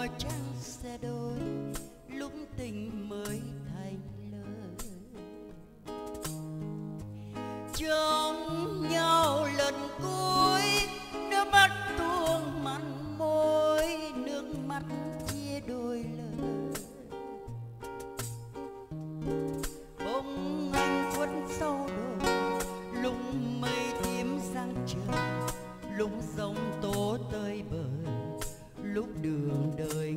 mùa trăng xe đôi lúc tình mới thành lời. Trông nhau lần cuối nước mắt tuôn mặn môi, nước mắt chia đôi lời. Bông anh quấn sau đồi, lúng mây tím sang trời, lúng giống lúc đường đời.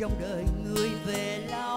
trong đời người về lao